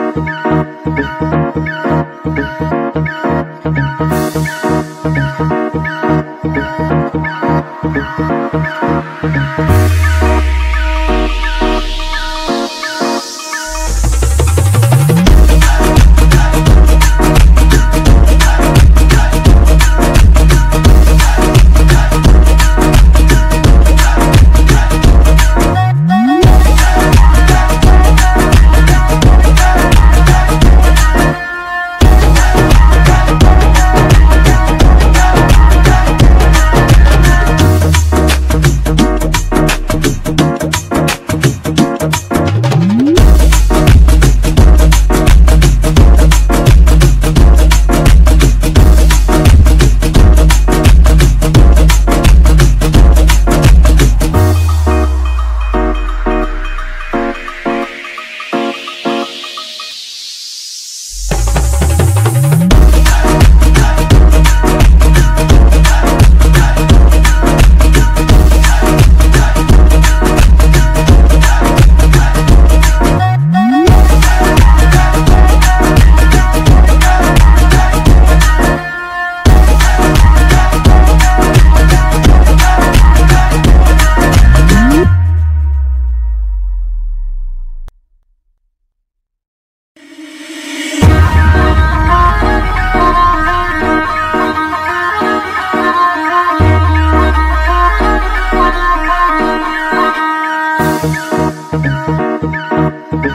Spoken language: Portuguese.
Música Thank